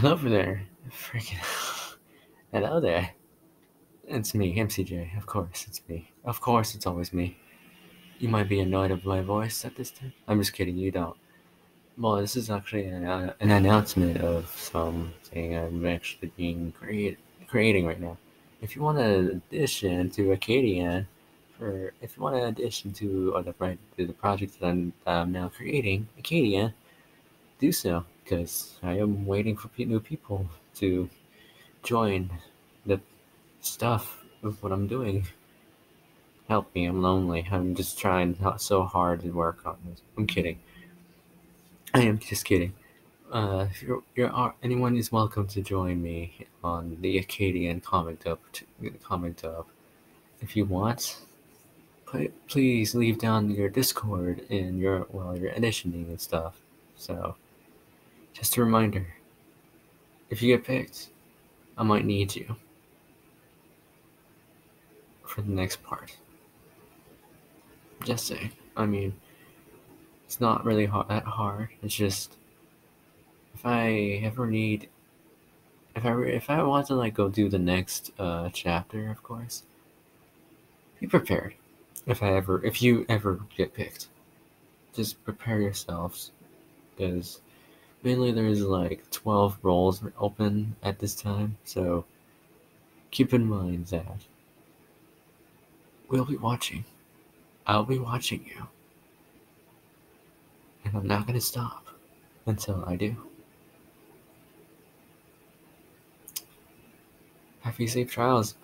Hello there. Freaking. Hello there. It's me, MCJ. Of course, it's me. Of course, it's always me. You might be annoyed of my voice at this time. I'm just kidding, you don't. Well, this is actually an, uh, an announcement of something I'm actually being create, creating right now. If you want to audition to Acadeon, for if you want to audition to uh, the, to the project that I'm, that I'm now creating, Acadeon, do so because I am waiting for new people to join the stuff of what I'm doing. Help me, I'm lonely. I'm just trying so hard to work on this. I'm kidding. I am just kidding. Uh, if you're, you're, anyone is welcome to join me on the Acadeon Comic Dub. Comic Dub. If you want, please leave down your Discord and your while you're editing and stuff. So, just a reminder: if you get picked, I might need you for the next part. Just say. I mean, it's not really hard, that hard. It's just if I ever need, if I if I want to like go do the next uh, chapter, of course, be prepared. If I ever, if you ever get picked, just prepare yourselves, because mainly there's like twelve roles open at this time, so keep in mind that we'll be watching. I'll be watching you. And I'm not going to stop until I do. Happy safe trials.